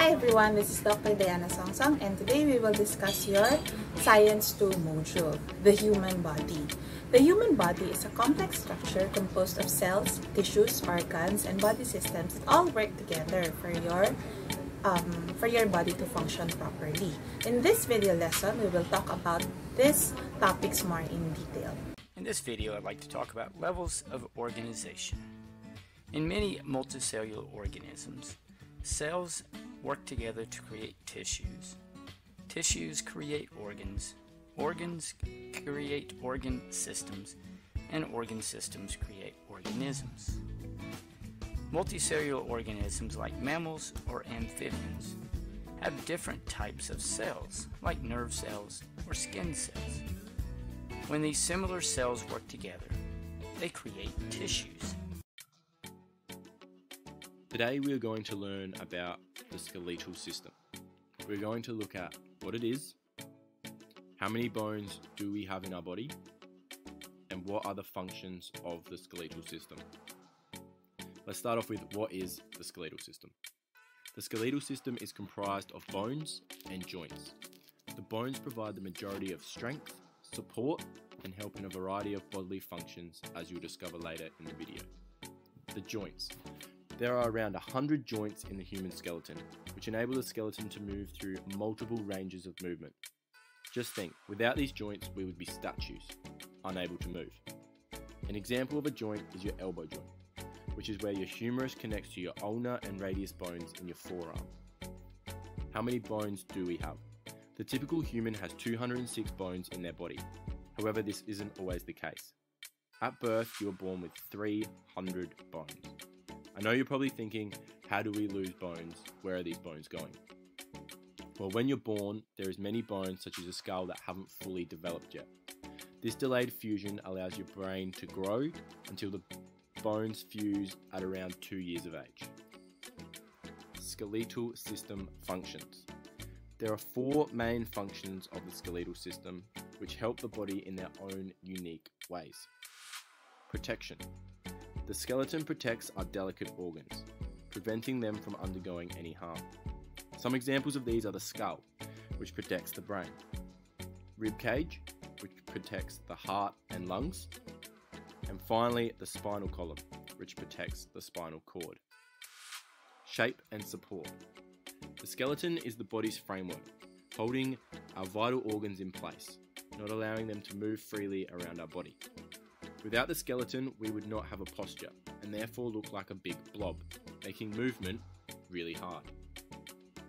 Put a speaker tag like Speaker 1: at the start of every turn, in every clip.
Speaker 1: Hi everyone, this is Dr. Diana Songsong and today we will discuss your Science 2 module, the human body. The human body is a complex structure composed of cells, tissues, organs, and body systems that all work together for your um, for your body to function properly. In this video lesson, we will talk about these topics more in detail.
Speaker 2: In this video, I'd like to talk about levels of organization. In many multicellular organisms, cells work together to create tissues. Tissues create organs, organs create organ systems, and organ systems create organisms. Multicellular organisms like mammals or amphibians have different types of cells, like nerve cells or skin cells. When these similar cells work together, they create tissues.
Speaker 3: Today we are going to learn about the skeletal system. We're going to look at what it is, how many bones do we have in our body, and what are the functions of the skeletal system. Let's start off with what is the skeletal system. The skeletal system is comprised of bones and joints. The bones provide the majority of strength, support, and help in a variety of bodily functions as you'll discover later in the video. The joints. There are around 100 joints in the human skeleton, which enable the skeleton to move through multiple ranges of movement. Just think, without these joints, we would be statues, unable to move. An example of a joint is your elbow joint, which is where your humerus connects to your ulnar and radius bones in your forearm. How many bones do we have? The typical human has 206 bones in their body. However, this isn't always the case. At birth, you are born with 300 bones. I know you're probably thinking, how do we lose bones? Where are these bones going? Well, when you're born, there is many bones such as a skull that haven't fully developed yet. This delayed fusion allows your brain to grow until the bones fuse at around 2 years of age. Skeletal system functions. There are four main functions of the skeletal system which help the body in their own unique ways. Protection. The skeleton protects our delicate organs, preventing them from undergoing any harm. Some examples of these are the skull, which protects the brain, rib cage, which protects the heart and lungs, and finally the spinal column, which protects the spinal cord. Shape and support. The skeleton is the body's framework, holding our vital organs in place, not allowing them to move freely around our body. Without the skeleton, we would not have a posture and therefore look like a big blob, making movement really hard.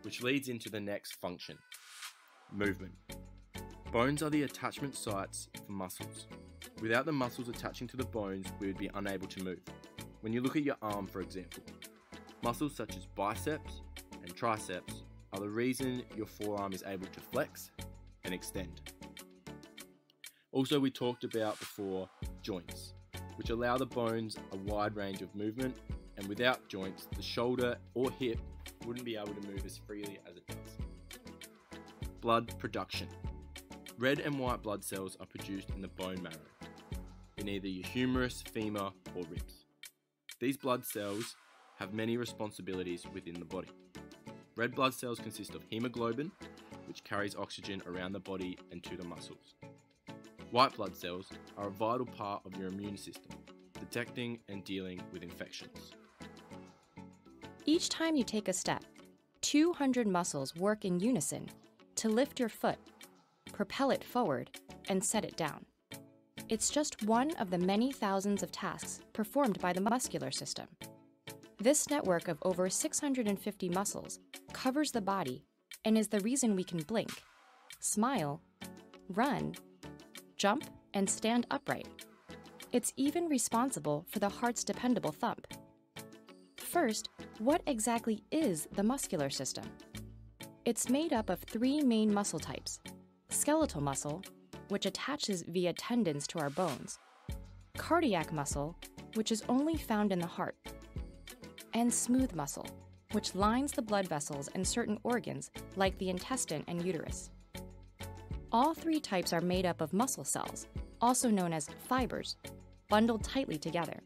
Speaker 3: Which leads into the next function movement. Bones are the attachment sites for muscles. Without the muscles attaching to the bones, we would be unable to move. When you look at your arm, for example, muscles such as biceps and triceps are the reason your forearm is able to flex and extend. Also, we talked about before joints, which allow the bones a wide range of movement, and without joints, the shoulder or hip wouldn't be able to move as freely as it does. Blood production. Red and white blood cells are produced in the bone marrow, in either your humerus, femur, or ribs. These blood cells have many responsibilities within the body. Red blood cells consist of hemoglobin, which carries oxygen around the body and to the muscles. White blood cells are a vital part of your immune system, detecting and dealing with infections.
Speaker 4: Each time you take a step, 200 muscles work in unison to lift your foot, propel it forward, and set it down. It's just one of the many thousands of tasks performed by the muscular system. This network of over 650 muscles covers the body and is the reason we can blink, smile, run, jump, and stand upright. It's even responsible for the heart's dependable thump. First, what exactly is the muscular system? It's made up of three main muscle types skeletal muscle, which attaches via tendons to our bones, cardiac muscle, which is only found in the heart, and smooth muscle, which lines the blood vessels and certain organs like the intestine and uterus. All three types are made up of muscle cells, also known as fibers, bundled tightly together.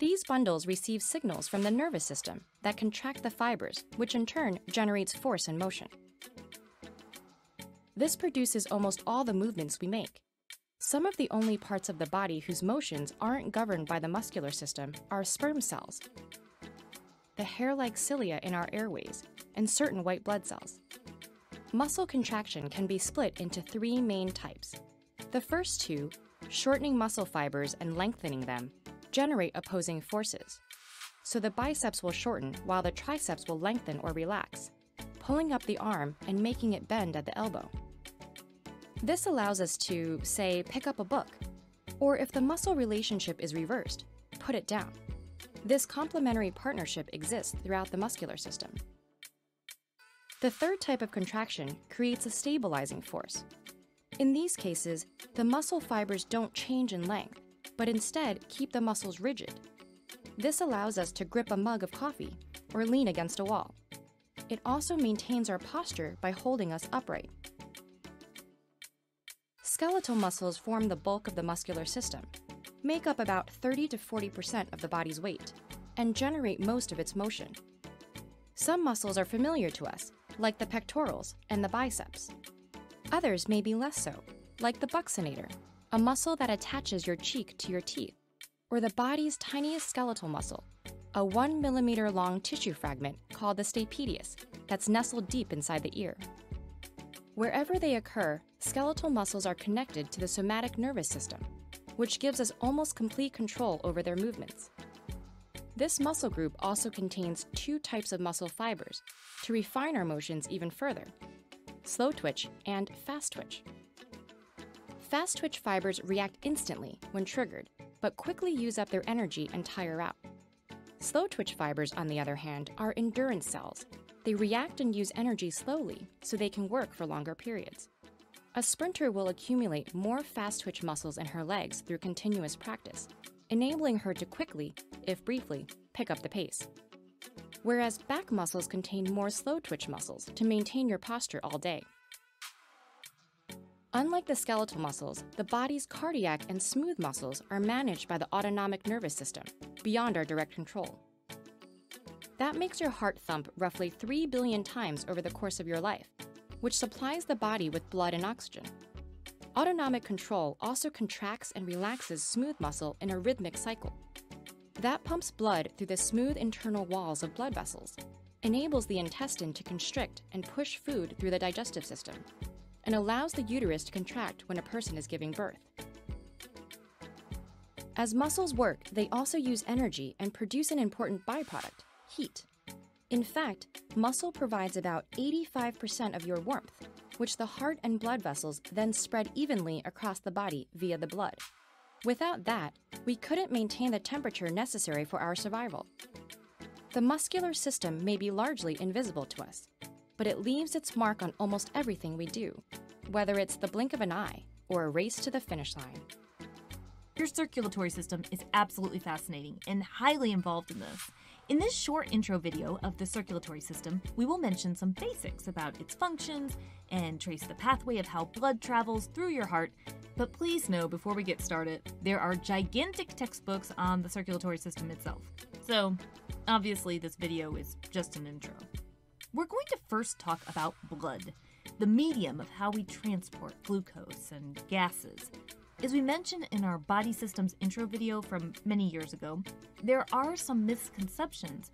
Speaker 4: These bundles receive signals from the nervous system that contract the fibers, which in turn generates force and motion. This produces almost all the movements we make. Some of the only parts of the body whose motions aren't governed by the muscular system are sperm cells, the hair like cilia in our airways, and certain white blood cells. Muscle contraction can be split into three main types. The first two, shortening muscle fibers and lengthening them, generate opposing forces. So the biceps will shorten while the triceps will lengthen or relax, pulling up the arm and making it bend at the elbow. This allows us to, say, pick up a book, or if the muscle relationship is reversed, put it down. This complementary partnership exists throughout the muscular system. The third type of contraction creates a stabilizing force. In these cases, the muscle fibers don't change in length, but instead keep the muscles rigid. This allows us to grip a mug of coffee or lean against a wall. It also maintains our posture by holding us upright. Skeletal muscles form the bulk of the muscular system, make up about 30 to 40% of the body's weight, and generate most of its motion. Some muscles are familiar to us, like the pectorals and the biceps. Others may be less so, like the buccinator, a muscle that attaches your cheek to your teeth, or the body's tiniest skeletal muscle, a 1 millimeter long tissue fragment called the stapedius that's nestled deep inside the ear. Wherever they occur, skeletal muscles are connected to the somatic nervous system, which gives us almost complete control over their movements. This muscle group also contains two types of muscle fibers to refine our motions even further slow twitch and fast twitch. Fast twitch fibers react instantly when triggered, but quickly use up their energy and tire out. Slow twitch fibers, on the other hand, are endurance cells they react and use energy slowly so they can work for longer periods. A sprinter will accumulate more fast twitch muscles in her legs through continuous practice, enabling her to quickly, if briefly, pick up the pace. Whereas back muscles contain more slow twitch muscles to maintain your posture all day. Unlike the skeletal muscles, the body's cardiac and smooth muscles are managed by the autonomic nervous system, beyond our direct control. That makes your heart thump roughly 3 billion times over the course of your life, which supplies the body with blood and oxygen. Autonomic control also contracts and relaxes smooth muscle in a rhythmic cycle. That pumps blood through the smooth internal walls of blood vessels, enables the intestine to constrict and push food through the digestive system, and allows the uterus to contract when a person is giving birth. As muscles work, they also use energy and produce an important byproduct, heat. In fact, muscle provides about 85% of your warmth, which the heart and blood vessels then spread evenly across the body via the blood. Without that, we couldn't maintain the temperature necessary for our survival. The muscular system may be largely invisible to us, but it leaves its mark on almost everything we do, whether it's the blink of an eye or a race to the finish line.
Speaker 5: Your circulatory system is absolutely fascinating and highly involved in this. In this short intro video of the circulatory system, we will mention some basics about its functions and trace the pathway of how blood travels through your heart. But please know before we get started, there are gigantic textbooks on the circulatory system itself. So, obviously, this video is just an intro. We're going to first talk about blood, the medium of how we transport glucose and gases. As we mentioned in our body systems intro video from many years ago, there are some misconceptions.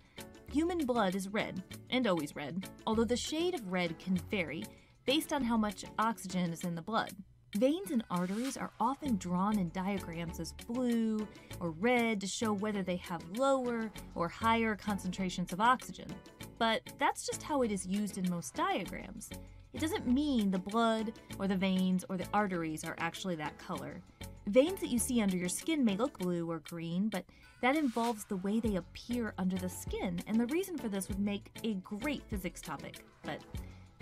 Speaker 5: Human blood is red, and always red, although the shade of red can vary based on how much oxygen is in the blood. Veins and arteries are often drawn in diagrams as blue or red to show whether they have lower or higher concentrations of oxygen. But that's just how it is used in most diagrams. It doesn't mean the blood or the veins or the arteries are actually that color. Veins that you see under your skin may look blue or green, but that involves the way they appear under the skin, and the reason for this would make a great physics topic, but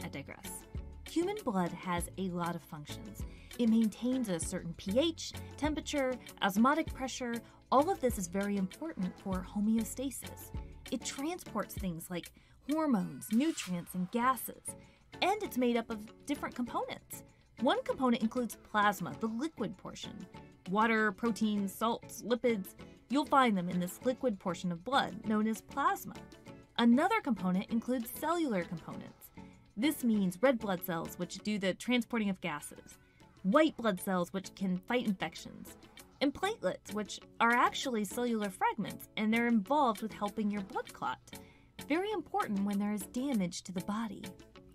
Speaker 5: I digress. Human blood has a lot of functions. It maintains a certain pH, temperature, osmotic pressure. All of this is very important for homeostasis. It transports things like hormones, nutrients, and gases and it's made up of different components. One component includes plasma, the liquid portion, water, proteins, salts, lipids. You'll find them in this liquid portion of blood known as plasma. Another component includes cellular components. This means red blood cells, which do the transporting of gases, white blood cells, which can fight infections, and platelets, which are actually cellular fragments and they're involved with helping your blood clot. Very important when there is damage to the body.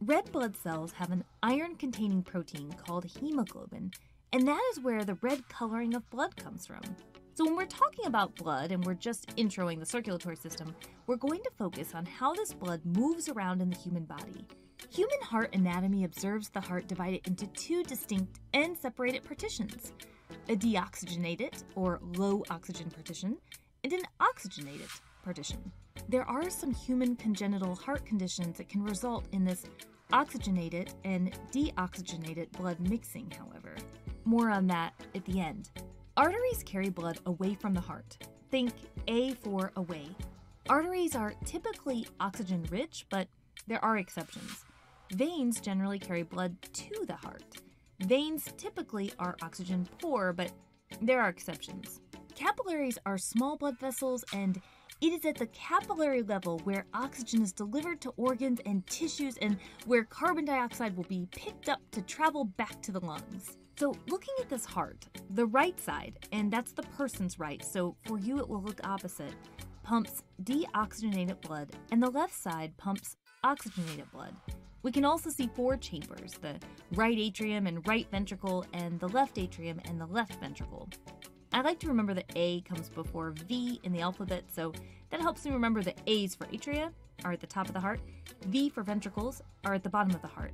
Speaker 5: Red blood cells have an iron containing protein called hemoglobin, and that is where the red coloring of blood comes from. So, when we're talking about blood and we're just introing the circulatory system, we're going to focus on how this blood moves around in the human body. Human heart anatomy observes the heart divided into two distinct and separated partitions a deoxygenated or low oxygen partition and an oxygenated partition. There are some human congenital heart conditions that can result in this oxygenated and deoxygenated blood mixing, however. More on that at the end. Arteries carry blood away from the heart. Think A for away. Arteries are typically oxygen rich, but there are exceptions. Veins generally carry blood to the heart. Veins typically are oxygen poor, but there are exceptions. Capillaries are small blood vessels, and it is at the capillary level where oxygen is delivered to organs and tissues and where carbon dioxide will be picked up to travel back to the lungs. So, looking at this heart, the right side, and that's the person's right, so for you it will look opposite, pumps deoxygenated blood, and the left side pumps oxygenated blood. We can also see four chambers the right atrium and right ventricle, and the left atrium and the left ventricle. I like to remember that A comes before V in the alphabet, so that helps me remember that A's for atria are at the top of the heart, V for ventricles are at the bottom of the heart.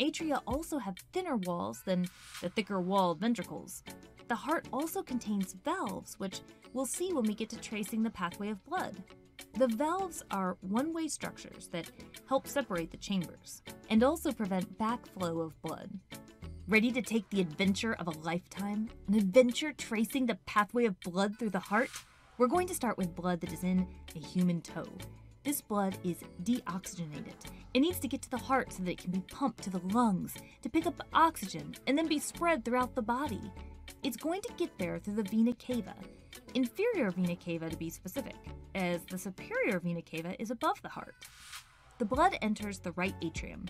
Speaker 5: Atria also have thinner walls than the thicker walled ventricles. The heart also contains valves, which we'll see when we get to tracing the pathway of blood. The valves are one way structures that help separate the chambers and also prevent backflow of blood. Ready to take the adventure of a lifetime? An adventure tracing the pathway of blood through the heart? We're going to start with blood that is in a human toe. This blood is deoxygenated. It needs to get to the heart so that it can be pumped to the lungs to pick up oxygen and then be spread throughout the body. It's going to get there through the vena cava, inferior vena cava to be specific, as the superior vena cava is above the heart. The blood enters the right atrium.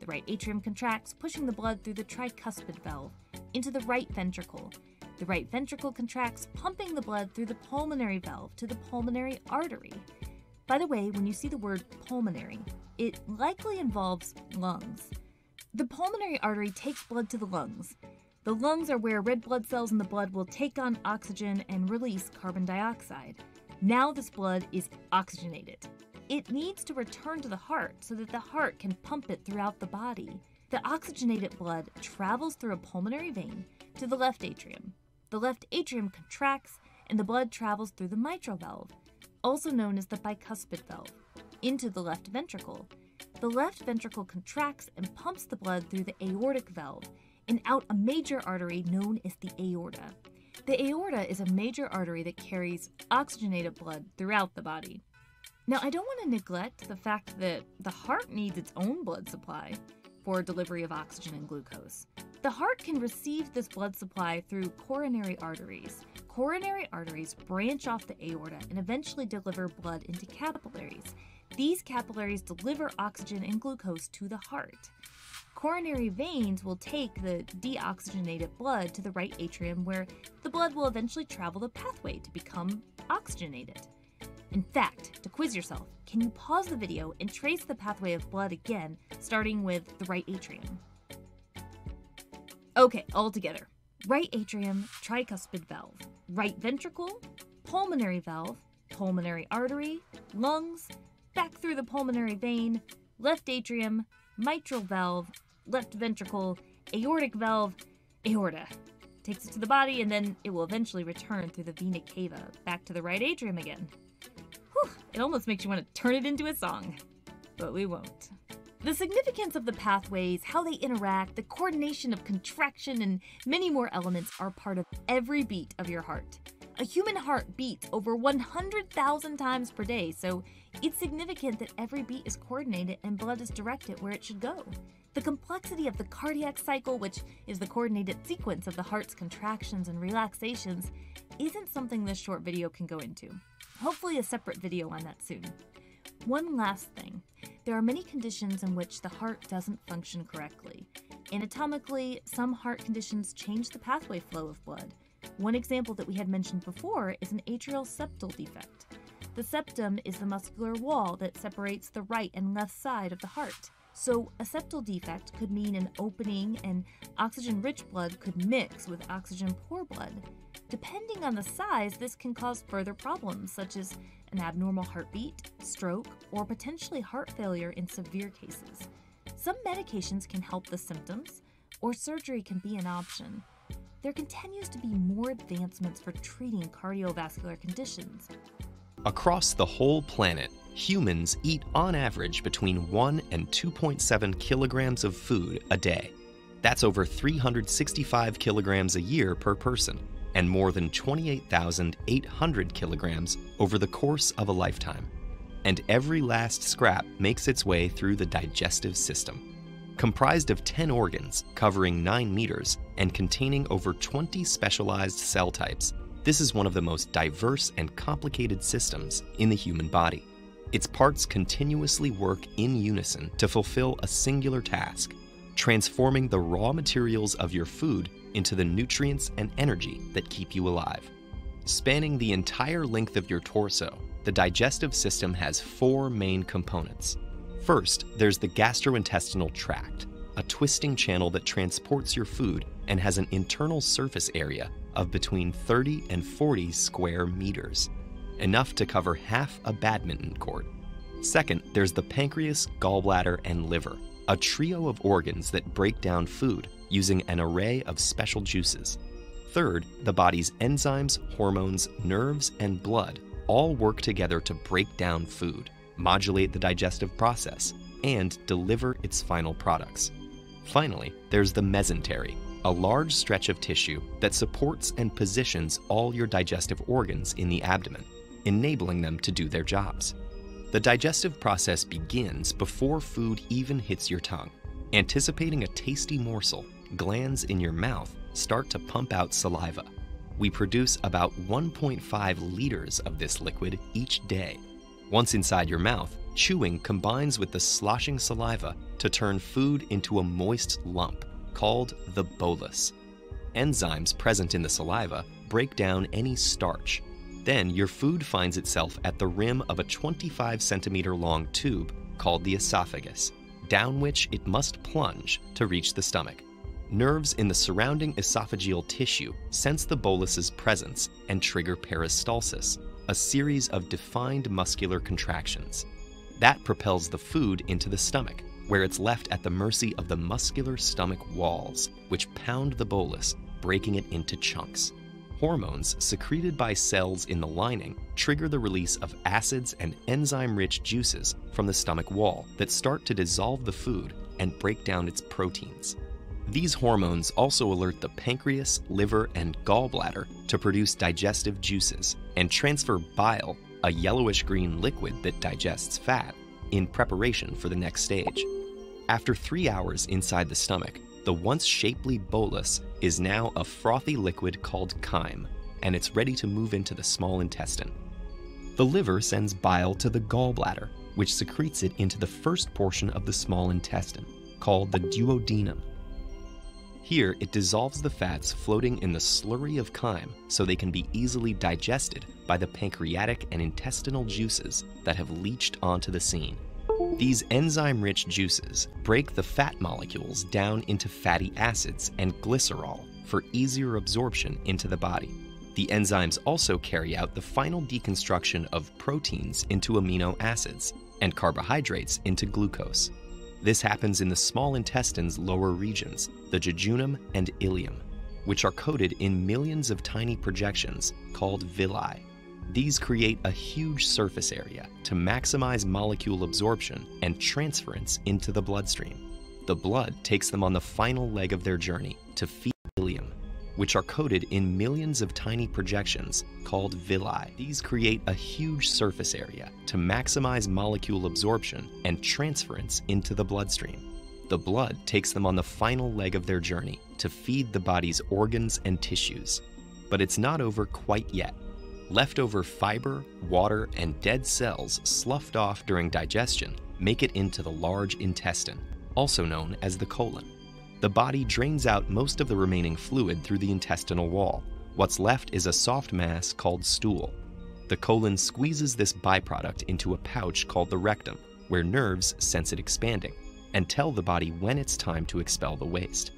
Speaker 5: The right atrium contracts, pushing the blood through the tricuspid valve into the right ventricle. The right ventricle contracts, pumping the blood through the pulmonary valve to the pulmonary artery. By the way, when you see the word pulmonary, it likely involves lungs. The pulmonary artery takes blood to the lungs. The lungs are where red blood cells in the blood will take on oxygen and release carbon dioxide. Now this blood is oxygenated. It needs to return to the heart so that the heart can pump it throughout the body. The oxygenated blood travels through a pulmonary vein to the left atrium. The left atrium contracts and the blood travels through the mitral valve, also known as the bicuspid valve, into the left ventricle. The left ventricle contracts and pumps the blood through the aortic valve and out a major artery known as the aorta. The aorta is a major artery that carries oxygenated blood throughout the body. Now, I don't want to neglect the fact that the heart needs its own blood supply for delivery of oxygen and glucose. The heart can receive this blood supply through coronary arteries. Coronary arteries branch off the aorta and eventually deliver blood into capillaries. These capillaries deliver oxygen and glucose to the heart. Coronary veins will take the deoxygenated blood to the right atrium where the blood will eventually travel the pathway to become oxygenated. In fact, to quiz yourself, can you pause the video and trace the pathway of blood again, starting with the right atrium? Okay, all together. Right atrium, tricuspid valve, right ventricle, pulmonary valve, pulmonary artery, lungs, back through the pulmonary vein, left atrium, mitral valve, left ventricle, aortic valve, aorta. Takes it to the body, and then it will eventually return through the vena cava back to the right atrium again. Whew, it almost makes you want to turn it into a song. But we won't. The significance of the pathways, how they interact, the coordination of contraction, and many more elements are part of every beat of your heart. A human heart beats over 100,000 times per day, so it's significant that every beat is coordinated and blood is directed where it should go. The complexity of the cardiac cycle, which is the coordinated sequence of the heart's contractions and relaxations, isn't something this short video can go into. Hopefully, a separate video on that soon. One last thing there are many conditions in which the heart doesn't function correctly. Anatomically, some heart conditions change the pathway flow of blood. One example that we had mentioned before is an atrial septal defect. The septum is the muscular wall that separates the right and left side of the heart. So, a septal defect could mean an opening and oxygen rich blood could mix with oxygen poor blood. Depending on the size, this can cause further problems such as an abnormal heartbeat, stroke, or potentially heart failure in severe cases. Some medications can help the symptoms, or surgery can be an option. There continues to be more advancements for treating cardiovascular conditions.
Speaker 6: Across the whole planet, humans eat on average between 1 and 2.7 kilograms of food a day. That's over 365 kilograms a year per person, and more than 28,800 kilograms over the course of a lifetime. And every last scrap makes its way through the digestive system. Comprised of 10 organs, covering 9 meters, and containing over 20 specialized cell types, this is one of the most diverse and complicated systems in the human body. Its parts continuously work in unison to fulfill a singular task, transforming the raw materials of your food into the nutrients and energy that keep you alive. Spanning the entire length of your torso, the digestive system has four main components. First, there's the gastrointestinal tract, a twisting channel that transports your food and has an internal surface area of between 30 and 40 square meters, enough to cover half a badminton court. Second, there's the pancreas, gallbladder, and liver, a trio of organs that break down food using an array of special juices. Third, the body's enzymes, hormones, nerves, and blood all work together to break down food, modulate the digestive process, and deliver its final products. Finally, there's the mesentery, a large stretch of tissue that supports and positions all your digestive organs in the abdomen, enabling them to do their jobs. The digestive process begins before food even hits your tongue. Anticipating a tasty morsel, glands in your mouth start to pump out saliva. We produce about 1.5 liters of this liquid each day. Once inside your mouth, chewing combines with the sloshing saliva to turn food into a moist lump called the bolus. Enzymes present in the saliva break down any starch. Then your food finds itself at the rim of a 25 centimeter long tube called the esophagus, down which it must plunge to reach the stomach. Nerves in the surrounding esophageal tissue sense the bolus's presence and trigger peristalsis, a series of defined muscular contractions. That propels the food into the stomach, where it's left at the mercy of the muscular stomach walls, which pound the bolus, breaking it into chunks. Hormones secreted by cells in the lining trigger the release of acids and enzyme rich juices from the stomach wall that start to dissolve the food and break down its proteins. These hormones also alert the pancreas, liver, and gallbladder to produce digestive juices and transfer bile, a yellowish green liquid that digests fat, in preparation for the next stage. After three hours inside the stomach, the once shapely bolus is now a frothy liquid called chyme, and it's ready to move into the small intestine. The liver sends bile to the gallbladder, which secretes it into the first portion of the small intestine, called the duodenum. Here, it dissolves the fats floating in the slurry of chyme so they can be easily digested by the pancreatic and intestinal juices that have leached onto the scene. These enzyme rich juices break the fat molecules down into fatty acids and glycerol for easier absorption into the body. The enzymes also carry out the final deconstruction of proteins into amino acids and carbohydrates into glucose. This happens in the small intestine's lower regions, the jejunum and ileum, which are coated in millions of tiny projections called villi. These create a huge surface area to maximize molecule absorption and transference into the bloodstream. The blood takes them on the final leg of their journey to feed ileum. which are coated in millions of tiny projections called villi. These create a huge surface area to maximize molecule absorption and transference into the bloodstream. The blood takes them on the final leg of their journey to feed the body's organs and tissues. But it's not over quite yet. Leftover fiber, water, and dead cells sloughed off during digestion make it into the large intestine, also known as the colon. The body drains out most of the remaining fluid through the intestinal wall. What's left is a soft mass called stool. The colon squeezes this byproduct into a pouch called the rectum, where nerves sense it expanding and tell the body when it's time to expel the waste.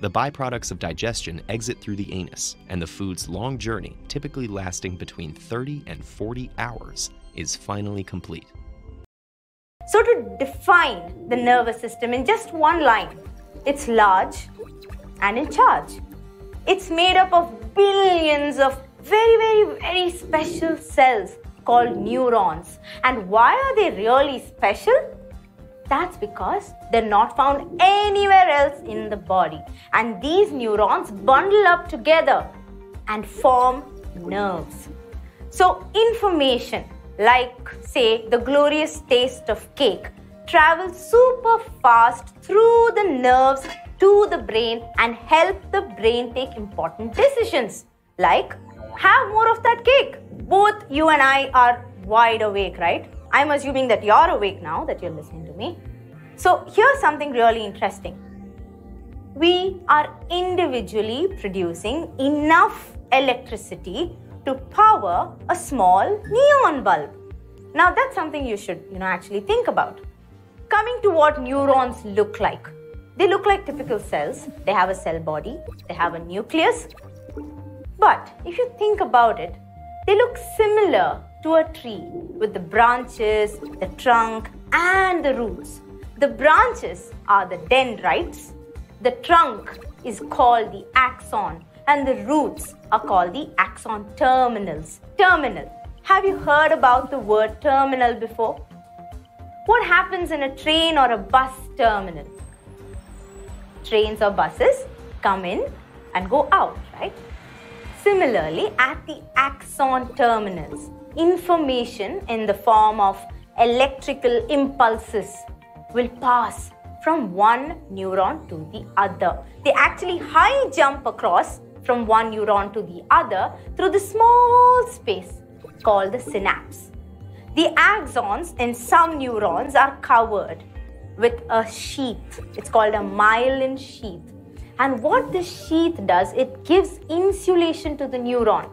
Speaker 6: The byproducts of digestion exit through the anus, and the food's long journey, typically lasting between 30 and 40 hours, is finally complete.
Speaker 7: So, to define the nervous system in just one line, it's large and in charge. It's made up of billions of very, very, very special cells called neurons. And why are they really special? That's because they're not found anywhere else in the body. And these neurons bundle up together and form nerves. So, information like, say, the glorious taste of cake travels super fast through the nerves to the brain and help the brain take important decisions like have more of that cake. Both you and I are wide awake, right? I'm assuming that you're awake now that you're listening to me. So, here's something really interesting. We are individually producing enough electricity to power a small neon bulb. Now, that's something you should, you know, actually think about. Coming to what neurons look like. They look like typical cells. They have a cell body, they have a nucleus. But if you think about it, they look similar to a tree with the branches, the trunk, and the roots. The branches are the dendrites, the trunk is called the axon, and the roots are called the axon terminals. Terminal. Have you heard about the word terminal before? What happens in a train or a bus terminal? Trains or buses come in and go out, right? Similarly, at the axon terminals, information in the form of electrical impulses will pass from one neuron to the other. They actually high jump across from one neuron to the other through the small space called the synapse. The axons in some neurons are covered with a sheath. It's called a myelin sheath. And what this sheath does, it gives insulation to the neuron.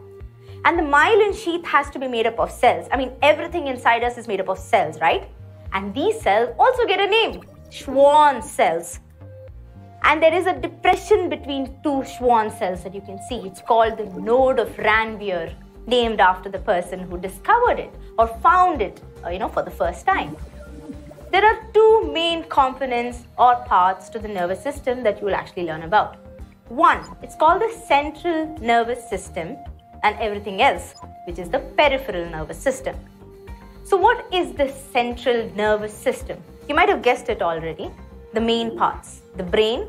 Speaker 7: And the myelin sheath has to be made up of cells. I mean, everything inside us is made up of cells, right? And these cells also get a name Schwann cells. And there is a depression between two Schwann cells that you can see. It's called the node of Ranvier, named after the person who discovered it or found it, uh, you know, for the first time. There are two main components or parts to the nervous system that you will actually learn about. One, it's called the central nervous system, and everything else, which is the peripheral nervous system. So, what is the central nervous system? You might have guessed it already. The main parts the brain,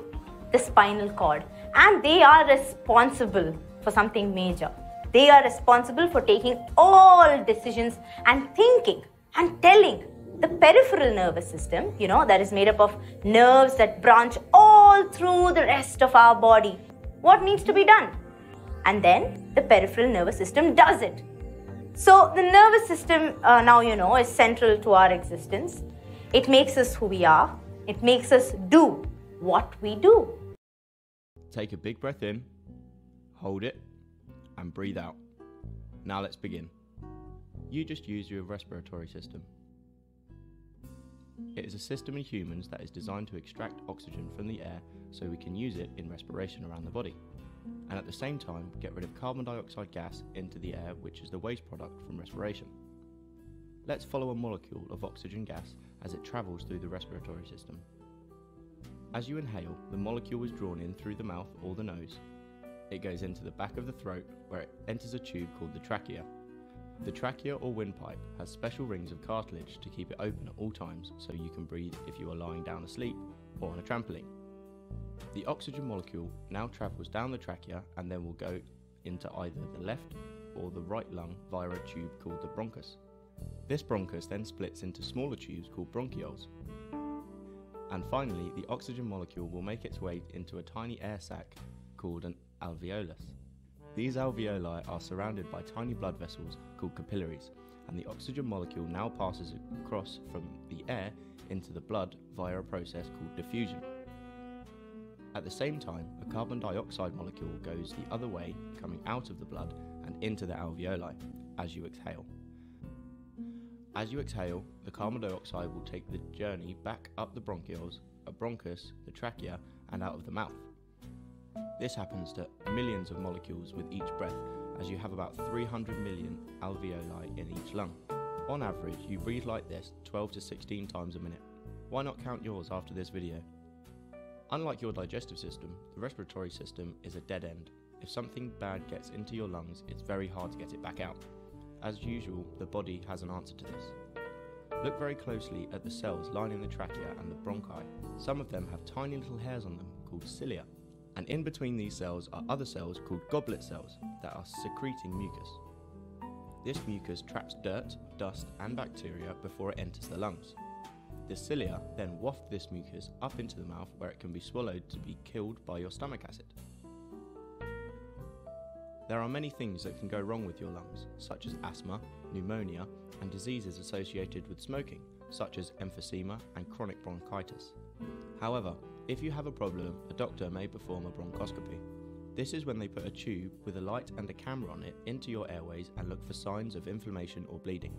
Speaker 7: the spinal cord, and they are responsible for something major. They are responsible for taking all decisions and thinking and telling. The peripheral nervous system, you know, that is made up of nerves that branch all through the rest of our body. What needs to be done? And then the peripheral nervous system does it. So, the nervous system, uh, now you know, is central to our existence. It makes us who we are, it makes us do what we do.
Speaker 3: Take a big breath in, hold it, and breathe out. Now let's begin. You just use your respiratory system. It is a system in humans that is designed to extract oxygen from the air so we can use it in respiration around the body and at the same time get rid of carbon dioxide gas into the air, which is the waste product from respiration. Let's follow a molecule of oxygen gas as it travels through the respiratory system. As you inhale, the molecule is drawn in through the mouth or the nose. It goes into the back of the throat where it enters a tube called the trachea. The trachea or windpipe has special rings of cartilage to keep it open at all times so you can breathe if you are lying down asleep or on a trampoline.
Speaker 8: The oxygen molecule now travels down the trachea and then will go into either the left or the right lung via a tube called the bronchus. This bronchus then splits into smaller tubes called bronchioles. And finally, the oxygen molecule will make its way into a tiny air sac called an alveolus. These alveoli are surrounded by tiny blood vessels called capillaries, and the oxygen molecule now passes across from the air into the blood via a process called diffusion. At the same time, a carbon dioxide molecule goes the other way, coming out of the blood and into the alveoli as you exhale. As you exhale, the carbon dioxide will take the journey back up the bronchioles, a bronchus, the trachea, and out of the mouth. This happens to millions of molecules with each breath, as you have about 300 million alveoli in each lung. On average, you breathe like this 12 to 16 times a minute. Why not count yours after this video? Unlike your digestive system, the respiratory system is a dead end. If something bad gets into your lungs, it's very hard to get it back out. As usual, the body has an answer to this. Look very closely at the cells lining the trachea and the bronchi. Some of them have tiny little hairs on them called cilia. And in between these cells are other cells called goblet cells that are secreting mucus. This mucus traps dirt, dust, and bacteria before it enters the lungs. The cilia then waft this mucus up into the mouth where it can be swallowed to be killed by your stomach acid. There are many things that can go wrong with your lungs, such as asthma, pneumonia, and diseases associated with smoking, such as emphysema and chronic bronchitis. However, if you have a problem, a doctor may perform a bronchoscopy. This is when they put a tube with a light and a camera on it into your airways and look for signs of inflammation or bleeding.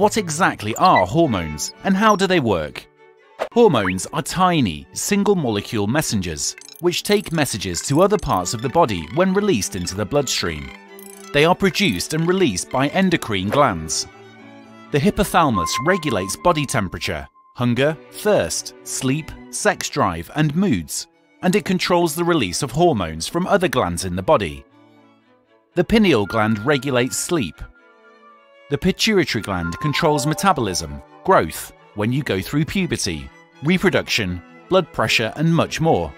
Speaker 9: What exactly are hormones and how do they work? Hormones are tiny, single molecule messengers which take messages to other parts of the body when released into the bloodstream. They are produced and released by endocrine glands. The hypothalamus regulates body temperature, hunger, thirst, sleep, sex drive, and moods, and it controls the release of hormones from other glands in the body. The pineal gland regulates sleep. The pituitary gland controls metabolism, growth, when you go through puberty, reproduction, blood pressure, and much more.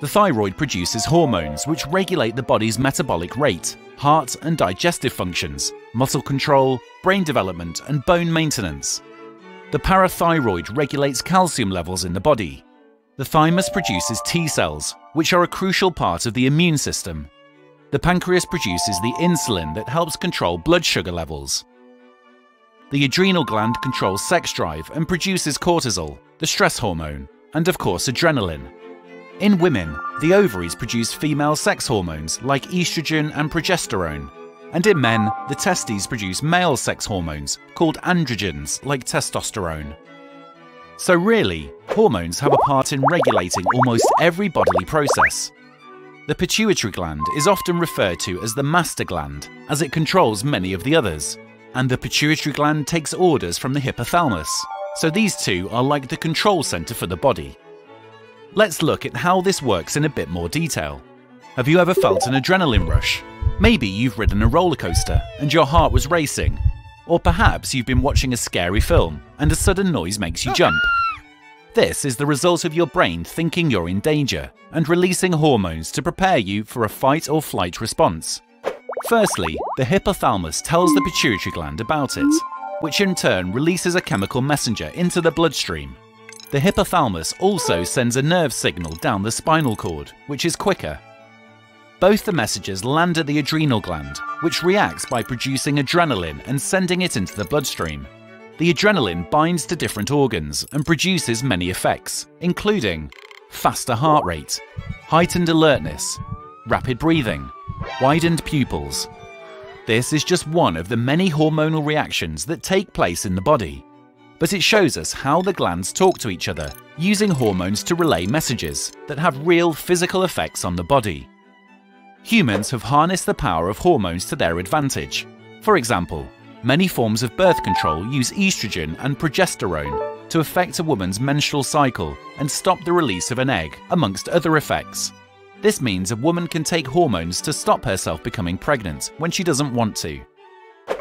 Speaker 9: The thyroid produces hormones which regulate the body's metabolic rate, heart and digestive functions, muscle control, brain development, and bone maintenance. The parathyroid regulates calcium levels in the body. The thymus produces T cells, which are a crucial part of the immune system. The pancreas produces the insulin that helps control blood sugar levels. The adrenal gland controls sex drive and produces cortisol, the stress hormone, and of course adrenaline. In women, the ovaries produce female sex hormones like estrogen and progesterone, and in men, the testes produce male sex hormones called androgens like testosterone. So really, hormones have a part in regulating almost every bodily process. The pituitary gland is often referred to as the master gland, as it controls many of the others, and the pituitary gland takes orders from the hypothalamus, so these two are like the control centre for the body. Let's look at how this works in a bit more detail. Have you ever felt an adrenaline rush? Maybe you've ridden a roller coaster and your heart was racing. Or perhaps you've been watching a scary film and a sudden noise makes you jump. This is the result of your brain thinking you're in danger and releasing hormones to prepare you for a fight or flight response. Firstly, the hypothalamus tells the pituitary gland about it, which in turn releases a chemical messenger into the bloodstream the hypothalamus also sends a nerve signal down the spinal cord, which is quicker. Both the messages land at the adrenal gland, which reacts by producing adrenaline and sending it into the bloodstream. The adrenaline binds to different organs and produces many effects, including faster heart rate, heightened alertness, rapid breathing, widened pupils. This is just one of the many hormonal reactions that take place in the body but it shows us how the glands talk to each other, using hormones to relay messages that have real physical effects on the body. Humans have harnessed the power of hormones to their advantage. For example, many forms of birth control use estrogen and progesterone to affect a woman's menstrual cycle and stop the release of an egg, amongst other effects. This means a woman can take hormones to stop herself becoming pregnant when she doesn't want to.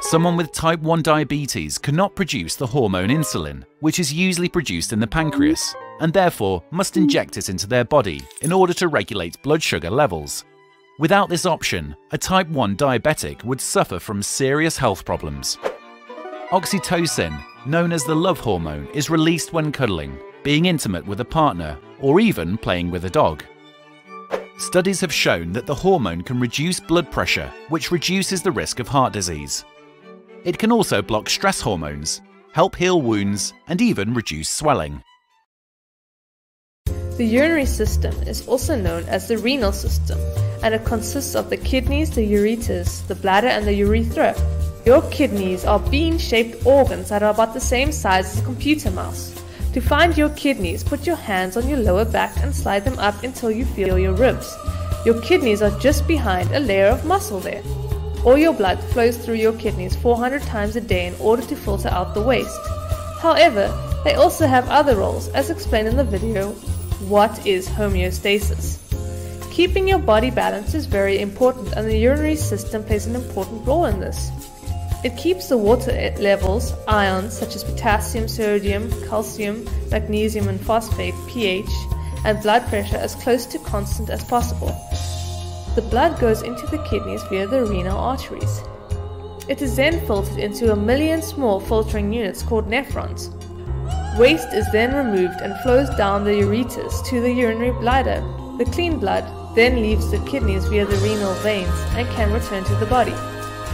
Speaker 9: Someone with type 1 diabetes cannot produce the hormone insulin, which is usually produced in the pancreas, and therefore must inject it into their body in order to regulate blood sugar levels. Without this option, a type 1 diabetic would suffer from serious health problems. Oxytocin, known as the love hormone, is released when cuddling, being intimate with a partner, or even playing with a dog. Studies have shown that the hormone can reduce blood pressure, which reduces the risk of heart disease. It can also block stress hormones, help heal wounds, and even reduce swelling.
Speaker 10: The urinary system is also known as the renal system, and it consists of the kidneys, the ureters, the bladder, and the urethra. Your kidneys are bean shaped organs that are about the same size as a computer mouse. To find your kidneys, put your hands on your lower back and slide them up until you feel your ribs. Your kidneys are just behind a layer of muscle there. All your blood flows through your kidneys 400 times a day in order to filter out the waste. However, they also have other roles, as explained in the video, What is homeostasis? Keeping your body balanced is very important and the urinary system plays an important role in this. It keeps the water levels, ions such as potassium, sodium, calcium, magnesium, and phosphate, pH, and blood pressure as close to constant as possible. The blood goes into the kidneys via the renal arteries. It is then filtered into a million small filtering units called nephrons. Waste is then removed and flows down the ureters to the urinary bladder. The clean blood then leaves the kidneys via the renal veins and can return to the body.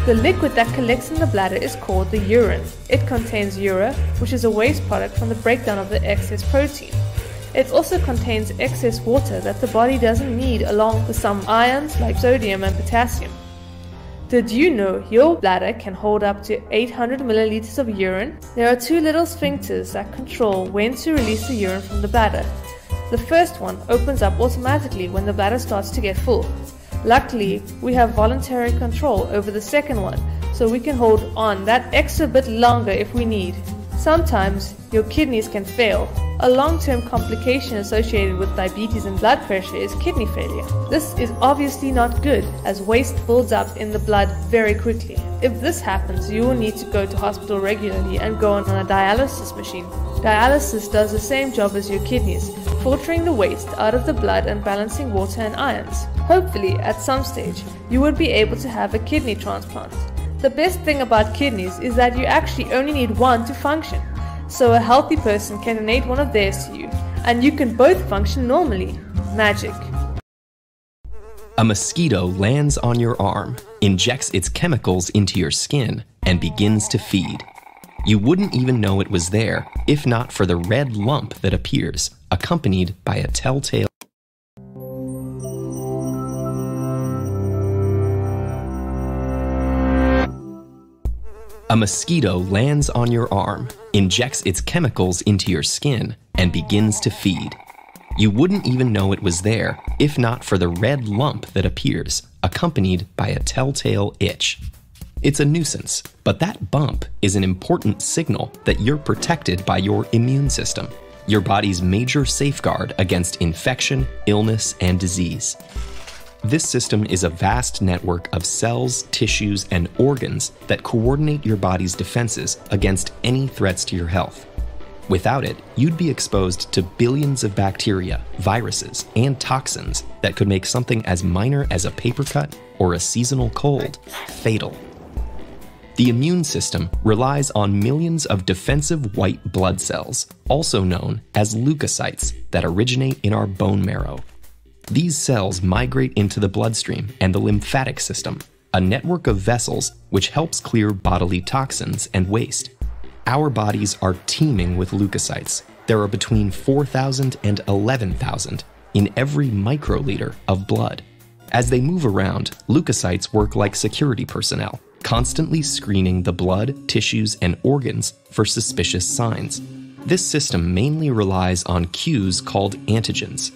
Speaker 10: The liquid that collects in the bladder is called the urine. It contains urea, which is a waste product from the breakdown of the excess protein. It also contains excess water that the body doesn't need along with some ions like sodium and potassium. Did you know your bladder can hold up to 800 milliliters of urine? There are two little sphincters that control when to release the urine from the bladder. The first one opens up automatically when the bladder starts to get full. Luckily, we have voluntary control over the second one, so we can hold on that extra bit longer if we need. Sometimes your kidneys can fail. A long term complication associated with diabetes and blood pressure is kidney failure. This is obviously not good as waste builds up in the blood very quickly. If this happens, you will need to go to hospital regularly and go on a dialysis machine. Dialysis does the same job as your kidneys, filtering the waste out of the blood and balancing water and ions. Hopefully, at some stage, you would be able to have a kidney transplant. The best thing about kidneys is that you actually only need one to function. So a healthy person can donate one of theirs to you, and you can both function normally. Magic.
Speaker 6: A mosquito lands on your arm, injects its chemicals into your skin, and begins to feed. You wouldn't even know it was there if not for the red lump that appears, accompanied by a telltale. A mosquito lands on your arm, injects its chemicals into your skin, and begins to feed. You wouldn't even know it was there if not for the red lump that appears, accompanied by a telltale itch. It's a nuisance, but that bump is an important signal that you're protected by your immune system, your body's major safeguard against infection, illness, and disease. This system is a vast network of cells, tissues, and organs that coordinate your body's defenses against any threats to your health. Without it, you'd be exposed to billions of bacteria, viruses, and toxins that could make something as minor as a paper cut or a seasonal cold fatal. The immune system relies on millions of defensive white blood cells, also known as leukocytes, that originate in our bone marrow. These cells migrate into the bloodstream and the lymphatic system, a network of vessels which helps clear bodily toxins and waste. Our bodies are teeming with leukocytes. There are between 4,000 and 11,000 in every microliter of blood. As they move around, leukocytes work like security personnel, constantly screening the blood, tissues, and organs for suspicious signs. This system mainly relies on cues called antigens,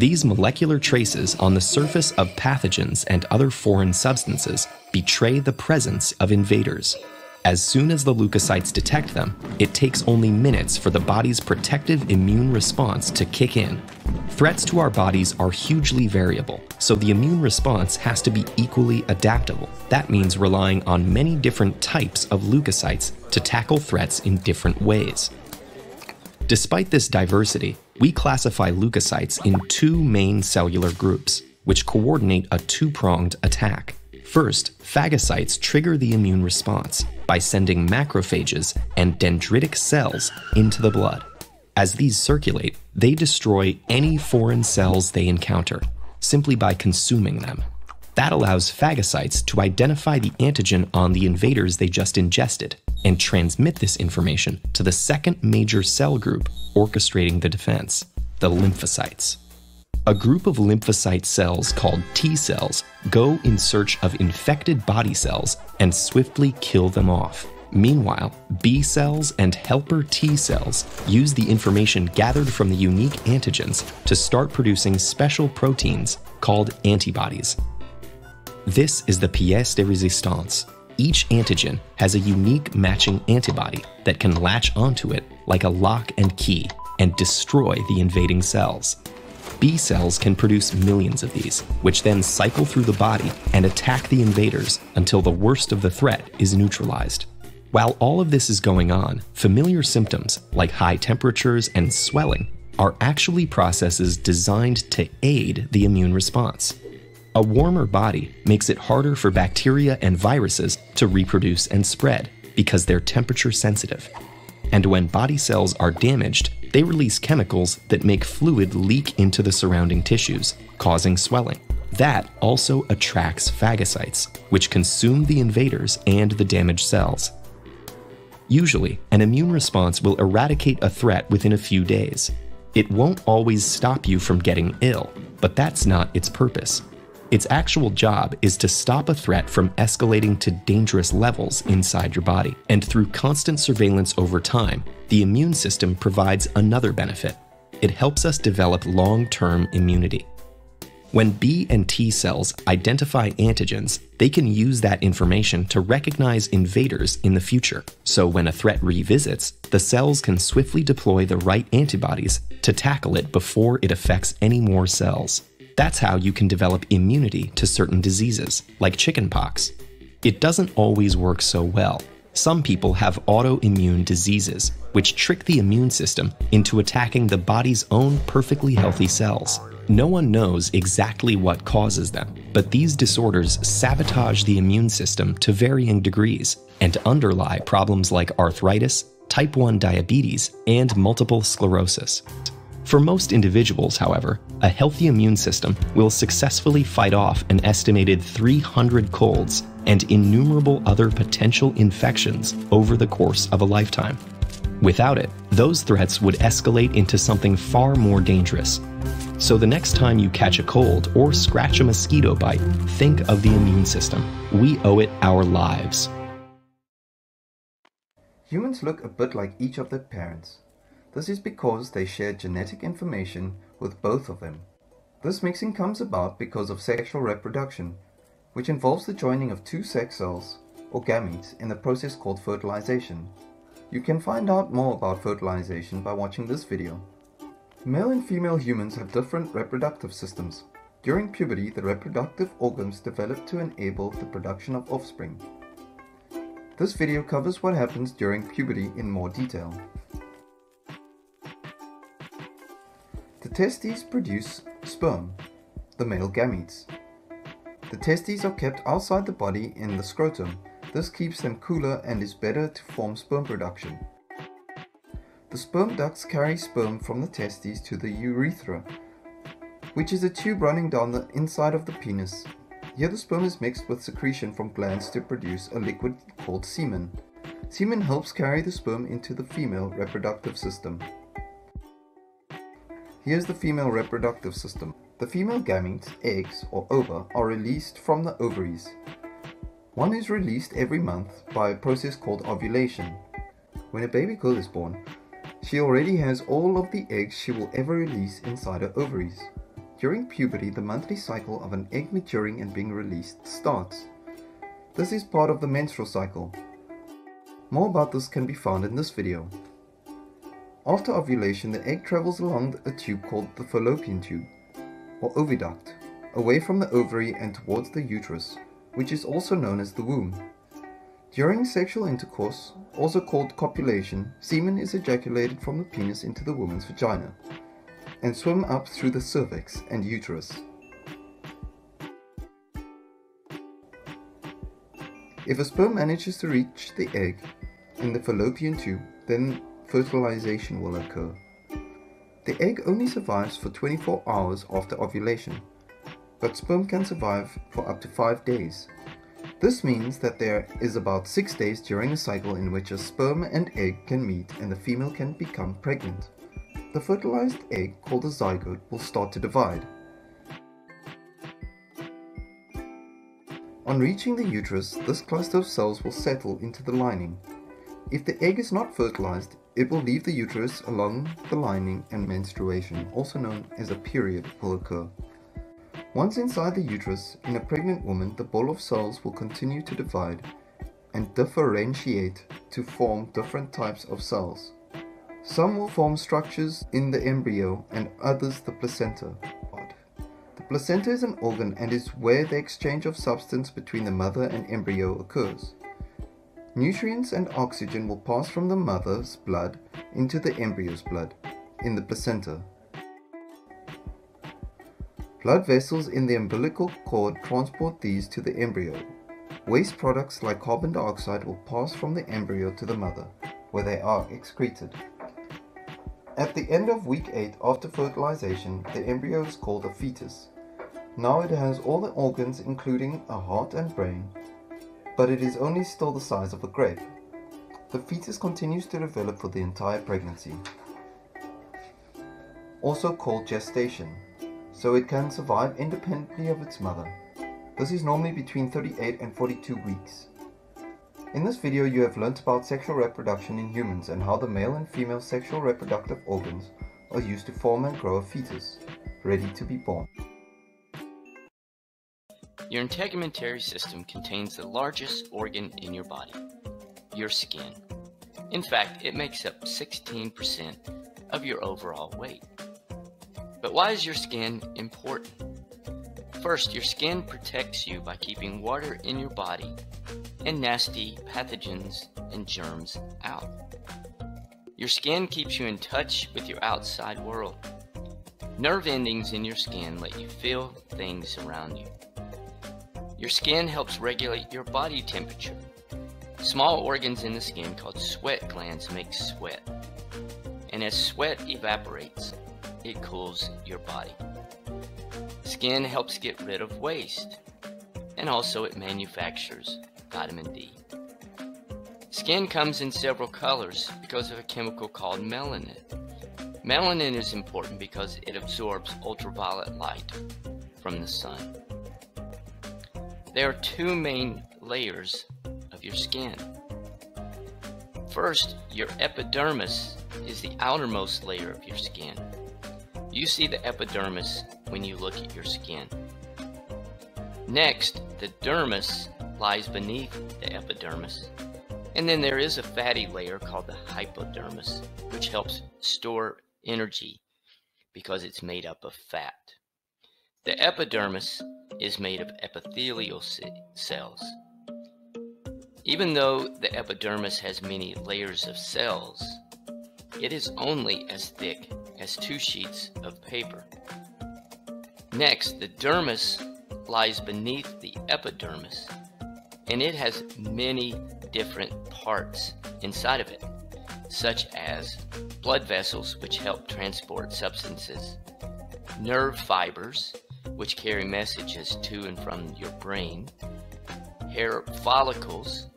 Speaker 6: these molecular traces on the surface of pathogens and other foreign substances betray the presence of invaders. As soon as the leukocytes detect them, it takes only minutes for the body's protective immune response to kick in. Threats to our bodies are hugely variable, so the immune response has to be equally adaptable. That means relying on many different types of leukocytes to tackle threats in different ways. Despite this diversity, we classify leukocytes in two main cellular groups, which coordinate a two pronged attack. First, phagocytes trigger the immune response by sending macrophages and dendritic cells into the blood. As these circulate, they destroy any foreign cells they encounter simply by consuming them. That allows phagocytes to identify the antigen on the invaders they just ingested and transmit this information to the second major cell group orchestrating the defense, the lymphocytes. A group of lymphocyte cells called T cells go in search of infected body cells and swiftly kill them off. Meanwhile, B cells and helper T cells use the information gathered from the unique antigens to start producing special proteins called antibodies. This is the pièce de résistance. Each antigen has a unique matching antibody that can latch onto it like a lock and key and destroy the invading cells. B cells can produce millions of these, which then cycle through the body and attack the invaders until the worst of the threat is neutralized. While all of this is going on, familiar symptoms like high temperatures and swelling are actually processes designed to aid the immune response. A warmer body makes it harder for bacteria and viruses to reproduce and spread because they're temperature sensitive. And when body cells are damaged, they release chemicals that make fluid leak into the surrounding tissues, causing swelling. That also attracts phagocytes, which consume the invaders and the damaged cells. Usually, an immune response will eradicate a threat within a few days. It won't always stop you from getting ill, but that's not its purpose. Its actual job is to stop a threat from escalating to dangerous levels inside your body. And through constant surveillance over time, the immune system provides another benefit. It helps us develop long term immunity. When B and T cells identify antigens, they can use that information to recognize invaders in the future. So when a threat revisits, the cells can swiftly deploy the right antibodies to tackle it before it affects any more cells. That's how you can develop immunity to certain diseases, like chickenpox. It doesn't always work so well. Some people have autoimmune diseases, which trick the immune system into attacking the body's own perfectly healthy cells. No one knows exactly what causes them, but these disorders sabotage the immune system to varying degrees and underlie problems like arthritis, type 1 diabetes, and multiple sclerosis. For most individuals, however, a healthy immune system will successfully fight off an estimated 300 colds and innumerable other potential infections over the course of a lifetime. Without it, those threats would escalate into something far more dangerous. So the next time you catch a cold or scratch a mosquito bite, think of the immune system. We owe it our lives.
Speaker 11: Humans look a bit like each of their parents. This is because they share genetic information with both of them. This mixing comes about because of sexual reproduction, which involves the joining of two sex cells, or gametes, in the process called fertilization. You can find out more about fertilization by watching this video. Male and female humans have different reproductive systems. During puberty, the reproductive organs develop to enable the production of offspring. This video covers what happens during puberty in more detail. Testes produce sperm, the male gametes. The testes are kept outside the body in the scrotum. This keeps them cooler and is better to form sperm production. The sperm ducts carry sperm from the testes to the urethra, which is a tube running down the inside of the penis. Here the sperm is mixed with secretion from glands to produce a liquid called semen. Semen helps carry the sperm into the female reproductive system. Here's the female reproductive system. The female gametes, eggs or ova, are released from the ovaries. One is released every month by a process called ovulation. When a baby girl is born, she already has all of the eggs she will ever release inside her ovaries. During puberty, the monthly cycle of an egg maturing and being released starts. This is part of the menstrual cycle. More about this can be found in this video. After ovulation, the egg travels along a tube called the fallopian tube, or oviduct, away from the ovary and towards the uterus, which is also known as the womb. During sexual intercourse, also called copulation, semen is ejaculated from the penis into the woman's vagina and swim up through the cervix and uterus. If a sperm manages to reach the egg in the fallopian tube, then fertilization will occur. The egg only survives for 24 hours after ovulation, but sperm can survive for up to 5 days. This means that there is about 6 days during a cycle in which a sperm and egg can meet and the female can become pregnant. The fertilized egg, called a zygote, will start to divide. On reaching the uterus, this cluster of cells will settle into the lining. If the egg is not fertilized, it will leave the uterus along the lining and menstruation, also known as a period, will occur. Once inside the uterus, in a pregnant woman, the ball of cells will continue to divide and differentiate to form different types of cells. Some will form structures in the embryo and others the placenta. The placenta is an organ and is where the exchange of substance between the mother and embryo occurs. Nutrients and oxygen will pass from the mother's blood into the embryo's blood in the placenta. Blood vessels in the umbilical cord transport these to the embryo. Waste products like carbon dioxide will pass from the embryo to the mother, where they are excreted. At the end of week 8 after fertilization, the embryo is called a fetus. Now it has all the organs including a heart and brain, but it is only still the size of a grape. The fetus continues to develop for the entire pregnancy. Also called gestation so it can survive independently of its mother. This is normally between 38 and 42 weeks. In this video you have learnt about sexual reproduction in humans and how the male and female sexual reproductive organs are used to form and grow a fetus, ready to be born.
Speaker 2: Your integumentary system contains the largest organ in your body, your skin. In fact, it makes up 16% of your overall weight. But why is your skin important? First, your skin protects you by keeping water in your body and nasty pathogens and germs out. Your skin keeps you in touch with your outside world. Nerve endings in your skin let you feel things around you. Your skin helps regulate your body temperature. Small organs in the skin called sweat glands make sweat. And as sweat evaporates, it cools your body. Skin helps get rid of waste, and also it manufactures vitamin D. Skin comes in several colors because of a chemical called melanin. Melanin is important because it absorbs ultraviolet light from the sun. There are two main layers of your skin. First, your epidermis is the outermost layer of your skin. You see the epidermis when you look at your skin. Next, the dermis lies beneath the epidermis. And then there is a fatty layer called the hypodermis, which helps store energy because it's made up of fat. The epidermis is made of epithelial cells. Even though the epidermis has many layers of cells, it is only as thick as two sheets of paper. Next, the dermis lies beneath the epidermis, and it has many different parts inside of it, such as blood vessels, which help transport substances, nerve fibers, which carry messages to and from your brain, hair follicles,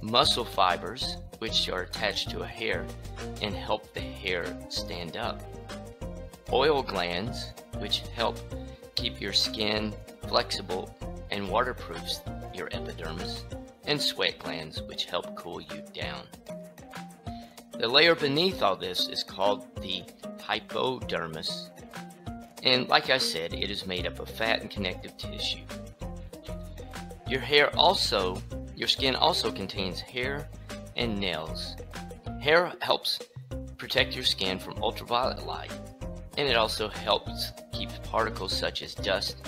Speaker 2: muscle fibers, which are attached to a hair and help the hair stand up. Oil glands, which help keep your skin flexible and waterproofs your epidermis, and sweat glands, which help cool you down. The layer beneath all this is called the hypodermis, and like I said, it is made up of fat and connective tissue. Your hair also, your skin also contains hair and nails. Hair helps protect your skin from ultraviolet light, and it also helps keep particles such as dust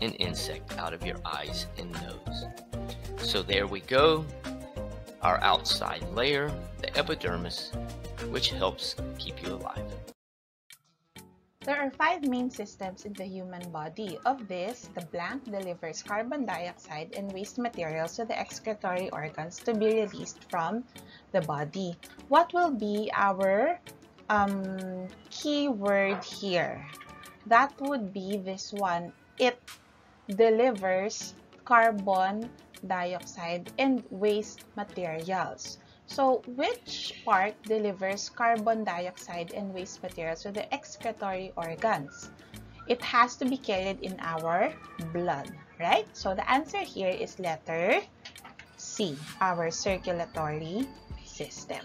Speaker 2: and insect out of your eyes and nose.
Speaker 12: So there we go, our outside layer, the epidermis, which helps keep you alive.
Speaker 1: There are five main systems in the human body. Of this, the blank delivers carbon dioxide and waste materials to the excretory organs to be released from the body. What will be our um, key word here? That would be this one. It delivers carbon dioxide and waste materials. So, which part delivers carbon dioxide and waste materials to the excretory organs? It has to be carried in our blood, right? So, the answer here is letter C, our circulatory system.